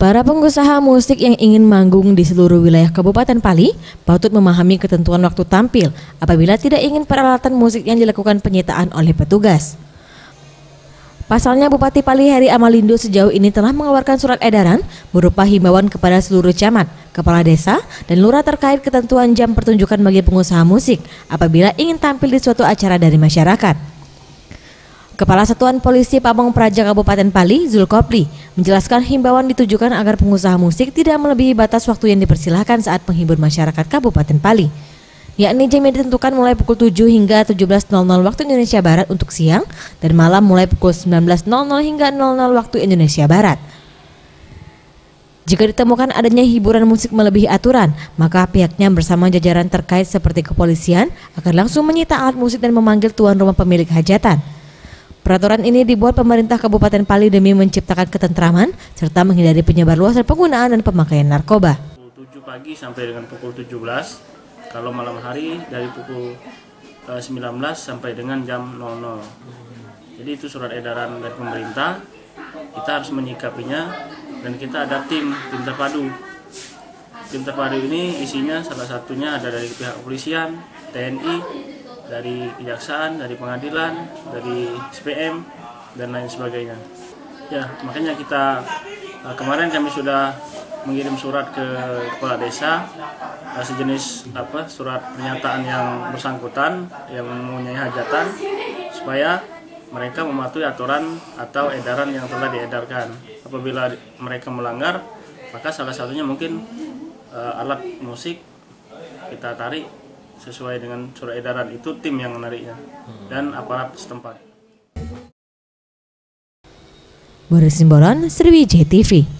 Para pengusaha musik yang ingin manggung di seluruh wilayah Kabupaten Pali patut memahami ketentuan waktu tampil apabila tidak ingin peralatan musik yang dilakukan penyitaan oleh petugas. Pasalnya Bupati Pali Heri Amalindo sejauh ini telah mengeluarkan surat edaran berupa himbauan kepada seluruh camat, kepala desa, dan lurah terkait ketentuan jam pertunjukan bagi pengusaha musik apabila ingin tampil di suatu acara dari masyarakat. Kepala Satuan Polisi Pamong Praja Kabupaten Pali, Zulkopli, menjelaskan himbauan ditujukan agar pengusaha musik tidak melebihi batas waktu yang dipersilahkan saat menghibur masyarakat Kabupaten Pali. Yakni jam yang ditentukan mulai pukul 7 hingga 17.00 waktu Indonesia Barat untuk siang dan malam mulai pukul 19.00 hingga 00 waktu Indonesia Barat. Jika ditemukan adanya hiburan musik melebihi aturan, maka pihaknya bersama jajaran terkait seperti kepolisian akan langsung menyita alat musik dan memanggil tuan rumah pemilik hajatan. Peraturan ini dibuat pemerintah Kabupaten Pali demi menciptakan ketentraman serta menghindari penyebar luasan penggunaan dan pemakaian narkoba. Pukul 7 pagi sampai dengan pukul 17, kalau malam hari dari pukul 19 eh, sampai dengan jam 00. Jadi itu surat edaran dari pemerintah, kita harus menyikapinya dan kita ada tim, tim terpadu. Tim terpadu ini isinya salah satunya ada dari pihak kepolisian, TNI, dari kejaksaan, dari pengadilan, dari SPM dan lain sebagainya. Ya, makanya kita uh, kemarin kami sudah mengirim surat ke kepala desa uh, sejenis apa surat pernyataan yang bersangkutan yang mempunyai hajatan supaya mereka mematuhi aturan atau edaran yang telah diedarkan. Apabila mereka melanggar, maka salah satunya mungkin uh, alat musik kita tarik sesuai dengan surat edaran itu tim yang menariknya dan aparat setempat. Boris Simbolon, Sriwijaya TV.